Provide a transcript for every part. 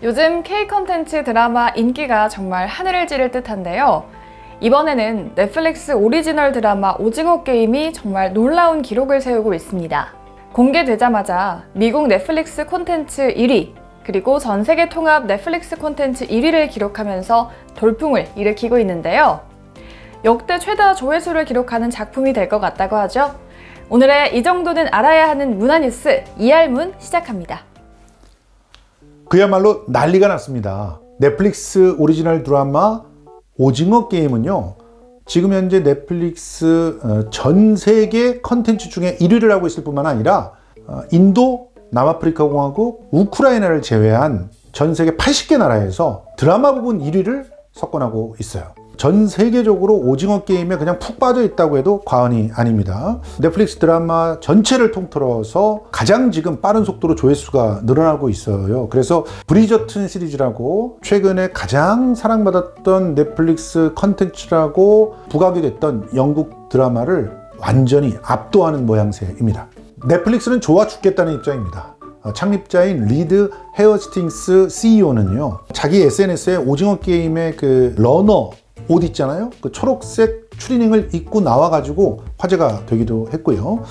요즘 K 컨텐츠 드라마 인기가 정말 하늘을 찌를 듯한데요. 이번에는 넷플릭스 오리지널 드라마 오징어 게임이 정말 놀라운 기록을 세우고 있습니다. 공개되자마자 미국 넷플릭스 콘텐츠 1위, 그리고 전 세계 통합 넷플릭스 콘텐츠 1위를 기록하면서 돌풍을 일으키고 있는데요. 역대 최다 조회수를 기록하는 작품이 될 것 같다고 하죠. 오늘의 이 정도는 알아야 하는 문화뉴스 이알문 시작합니다. 그야말로 난리가 났습니다. 넷플릭스 오리지널 드라마 오징어 게임은요. 지금 현재 넷플릭스 어, 전 세계 컨텐츠 중에 1위를 하고 있을 뿐만 아니라 어, 인도, 남아프리카 공화국, 우크라이나를 제외한 전 세계 80개 나라에서 드라마 부분 1위를 석권하고 있어요. 전 세계적으로 오징어 게임에 그냥 푹 빠져 있다고 해도 과언이 아닙니다. 넷플릭스 드라마 전체를 통틀어서 가장 지금 빠른 속도로 조회수가 늘어나고 있어요. 그래서 브리저튼 시리즈라고 최근에 가장 사랑받았던 넷플릭스 컨텐츠라고 부각이 됐던 영국 드라마를 완전히 압도하는 모양새입니다. 넷플릭스는 좋아 죽겠다는 입장입니다. 어, 창립자인 리드 헤이스팅스 CEO는요, 자기 SNS에 오징어 게임의 그 러너 옷 있잖아요. 그 초록색 추리닝을 입고 나와 가지고 화제가 되기도 했고요.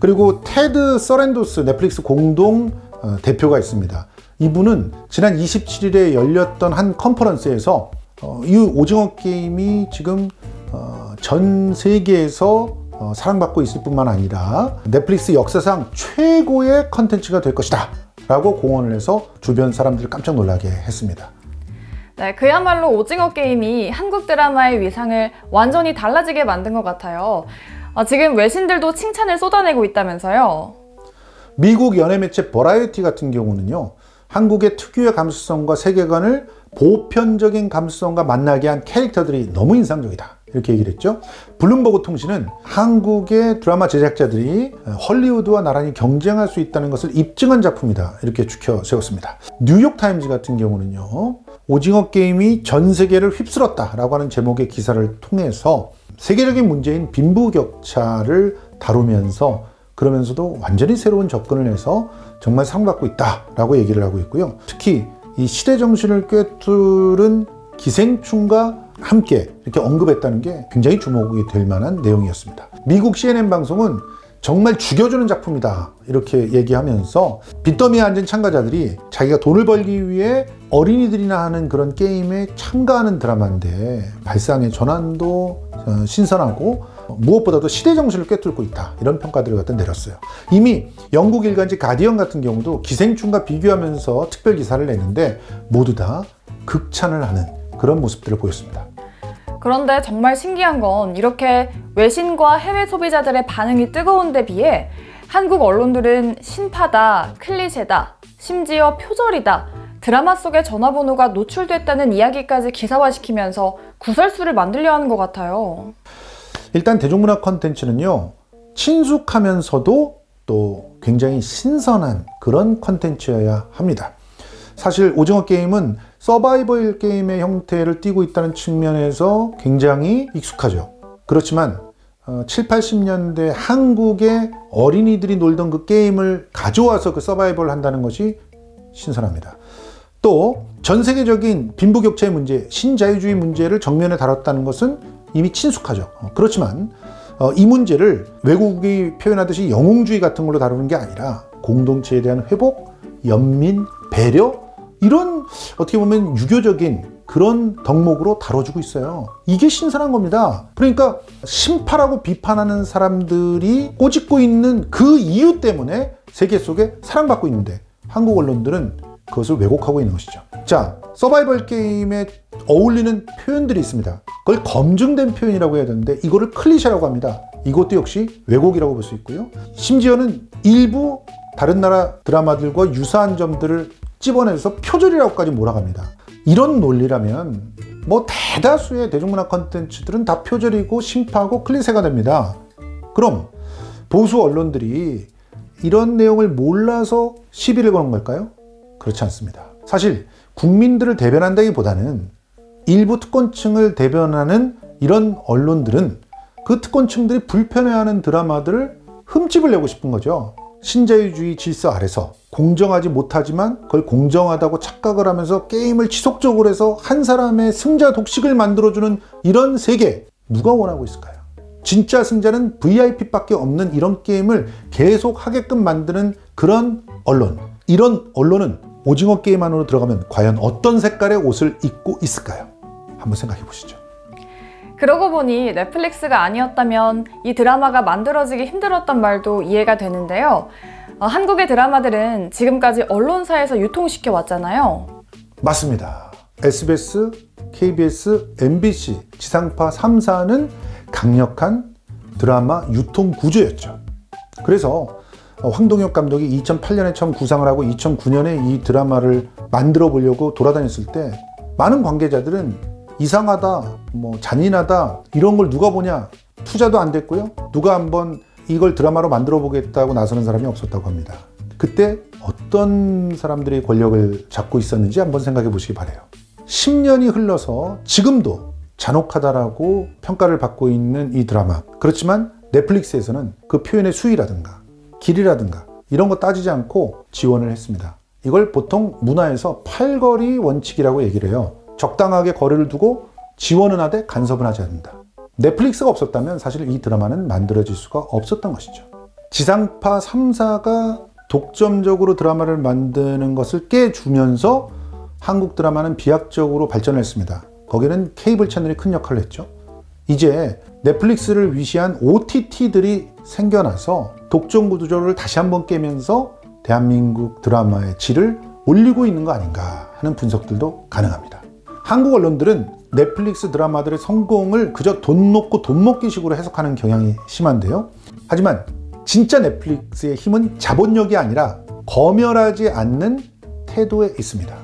그리고 테드 서랜도스 넷플릭스 공동 어, 대표가 있습니다. 이분은 지난 27일에 열렸던 한 컨퍼런스에서 어, 이 오징어 게임이 지금 어, 전 세계에서 어, 사랑받고 있을 뿐만 아니라 넷플릭스 역사상 최고의 컨텐츠가 될 것이다 라고 공언을 해서 주변 사람들을 깜짝 놀라게 했습니다. 네, 그야말로 오징어 게임이 한국 드라마의 위상을 완전히 달라지게 만든 것 같아요. 아, 지금 외신들도 칭찬을 쏟아내고 있다면서요. 미국 연예 매체 버라이어티 같은 경우는요. 한국의 특유의 감수성과 세계관을 보편적인 감수성과 만나게 한 캐릭터들이 너무 인상적이다. 이렇게 얘기를 했죠. 블룸버그 통신은 한국의 드라마 제작자들이 헐리우드와 나란히 경쟁할 수 있다는 것을 입증한 작품이다. 이렇게 추켜 세웠습니다. 뉴욕타임즈 같은 경우는요. 오징어 게임이 전 세계를 휩쓸었다라고 하는 제목의 기사를 통해서 세계적인 문제인 빈부격차를 다루면서 그러면서도 완전히 새로운 접근을 해서 정말 상받고 있다라고 얘기를 하고 있고요. 특히 이 시대 정신을 꿰뚫은 기생충과 함께 이렇게 언급했다는 게 굉장히 주목이 될 만한 내용이었습니다. 미국 CNN 방송은 정말 죽여주는 작품이다 이렇게 얘기하면서 빚더미에 앉은 참가자들이 자기가 돈을 벌기 위해 어린이들이나 하는 그런 게임에 참가하는 드라마인데 발상의 전환도 어, 신선하고 무엇보다도 시대 정신을 꿰뚫고 있다. 이런 평가들을 갖다 내렸어요. 이미 영국 일간지 가디언 같은 경우도 기생충과 비교하면서 특별 기사를 내는데 모두 다 극찬을 하는 그런 모습들을 보였습니다. 그런데 정말 신기한 건 이렇게 외신과 해외 소비자들의 반응이 뜨거운 데 비해 한국 언론들은 신파다, 클리셰다, 심지어 표절이다, 드라마 속에 전화번호가 노출됐다는 이야기까지 기사화시키면서 구설수를 만들려 하는 것 같아요. 일단 대중문화 컨텐츠는요, 친숙하면서도 또 굉장히 신선한 그런 컨텐츠여야 합니다. 사실 오징어 게임은 서바이벌 게임의 형태를 띠고 있다는 측면에서 굉장히 익숙하죠. 그렇지만 7, 어, 80년대 한국의 어린이들이 놀던 그 게임을 가져와서 그 서바이벌을 한다는 것이 신선합니다. 또 전 세계적인 빈부격차의 문제, 신자유주의 문제를 정면에 다뤘다는 것은 이미 친숙하죠. 어, 그렇지만 어, 이 문제를 외국이 표현하듯이 영웅주의 같은 걸로 다루는 게 아니라 공동체에 대한 회복, 연민, 배려 이런 어떻게 보면 유교적인 그런 덕목으로 다뤄주고 있어요. 이게 신선한 겁니다. 그러니까 심파라고 비판하는 사람들이 꼬집고 있는 그 이유 때문에 세계 속에 사랑받고 있는데 한국 언론들은 그것을 왜곡하고 있는 것이죠. 자, 서바이벌 게임에 어울리는 표현들이 있습니다. 그걸 검증된 표현이라고 해야 되는데 이거를 클리셰라고 합니다. 이것도 역시 왜곡이라고 볼 수 있고요. 심지어는 일부 다른 나라 드라마들과 유사한 점들을 집어내서 표절이라고까지 몰아갑니다. 이런 논리라면 뭐 대다수의 대중문화 컨텐츠들은 다 표절이고 심파하고 클리세가 됩니다. 그럼 보수 언론들이 이런 내용을 몰라서 시비를 거는 걸까요? 그렇지 않습니다. 사실 국민들을 대변한다기보다는 일부 특권층을 대변하는 이런 언론들은 그 특권층들이 불편해하는 드라마들을 흠집을 내고 싶은 거죠. 신자유주의 질서 아래서 공정하지 못하지만 그걸 공정하다고 착각을 하면서 게임을 지속적으로 해서 한 사람의 승자 독식을 만들어주는 이런 세계 누가 원하고 있을까요? 진짜 승자는 VIP밖에 없는 이런 게임을 계속 하게끔 만드는 그런 언론 이런 언론은 오징어 게임 안으로 들어가면 과연 어떤 색깔의 옷을 입고 있을까요? 한번 생각해 보시죠. 그러고 보니 넷플릭스가 아니었다면 이 드라마가 만들어지기 힘들었단 말도 이해가 되는데요. 어, 한국의 드라마들은 지금까지 언론사에서 유통시켜 왔잖아요. 맞습니다. SBS, KBS, MBC, 지상파 3사는 강력한 드라마 유통 구조였죠. 그래서 황동혁 감독이 2008년에 처음 구상을 하고 2009년에 이 드라마를 만들어 보려고 돌아다녔을 때 많은 관계자들은 이상하다, 뭐 잔인하다 이런 걸 누가 보냐 투자도 안 됐고요. 누가 한번 이걸 드라마로 만들어 보겠다고 나서는 사람이 없었다고 합니다. 그때 어떤 사람들이 권력을 잡고 있었는지 한번 생각해 보시기 바래요. 10년이 흘러서 지금도 잔혹하다라고 평가를 받고 있는 이 드라마. 그렇지만 넷플릭스에서는 그 표현의 수위라든가 길이라든가 이런 거 따지지 않고 지원을 했습니다. 이걸 보통 문화에서 팔거리 원칙이라고 얘기를 해요. 적당하게 거리를 두고 지원은 하되 간섭은 하지 않는다. 넷플릭스가 없었다면 사실 이 드라마는 만들어질 수가 없었던 것이죠. 지상파 3사가 독점적으로 드라마를 만드는 것을 깨주면서 한국 드라마는 비약적으로 발전했습니다. 거기는 케이블 채널이 큰 역할을 했죠. 이제 넷플릭스를 위시한 OTT들이 생겨나서 독점 구조를 다시 한번 깨면서 대한민국 드라마의 질을 올리고 있는 거 아닌가 하는 분석들도 가능합니다. 한국 언론들은 넷플릭스 드라마들의 성공을 그저 돈 놓고 돈 먹기 식으로 해석하는 경향이 심한데요. 하지만 진짜 넷플릭스의 힘은 자본력이 아니라 검열하지 않는 태도에 있습니다.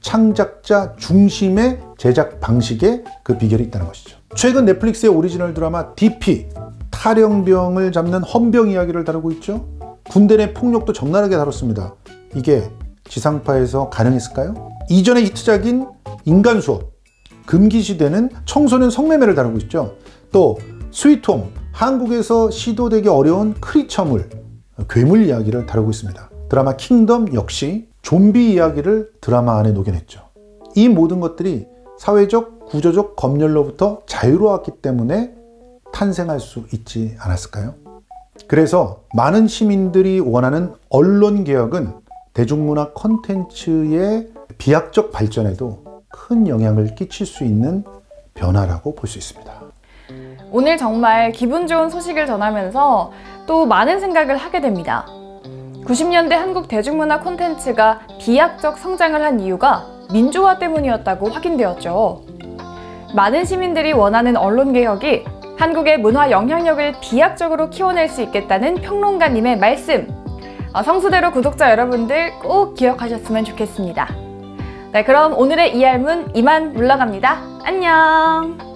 창작자 중심의 제작 방식에 그 비결이 있다는 것이죠. 최근 넷플릭스의 오리지널 드라마 DP 탈영병을 잡는 헌병 이야기를 다루고 있죠. 군대 내 폭력도 적나라하게 다뤘습니다. 이게 지상파에서 가능했을까요? 이전의 히트작인 인간 수업, 금기시되는 청소년 성매매를 다루고 있죠. 또 스위트홈, 한국에서 시도되기 어려운 creature물, 괴물 이야기를 다루고 있습니다. 드라마 킹덤 역시 좀비 이야기를 드라마 안에 녹여냈죠. 이 모든 것들이 사회적, 구조적 검열로부터 자유로웠기 때문에 탄생할 수 있지 않았을까요? 그래서 많은 시민들이 원하는 언론 개혁은 대중문화 콘텐츠의 비약적 발전에도 큰 영향을 끼칠 수 있는 변화라고 볼 수 있습니다. 오늘 정말 기분 좋은 소식을 전하면서 또 많은 생각을 하게 됩니다. 90년대 한국 대중문화 콘텐츠가 비약적 성장을 한 이유가 민주화 때문이었다고 확인되었죠. 많은 시민들이 원하는 언론 개혁이 한국의 문화 영향력을 비약적으로 키워낼 수 있겠다는 평론가님의 말씀. 어, 성수대로 구독자 여러분들 꼭 기억하셨으면 좋겠습니다. 네, 그럼 오늘의 이알문 이만 물러갑니다. 안녕!